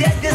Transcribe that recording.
yeah, yeah.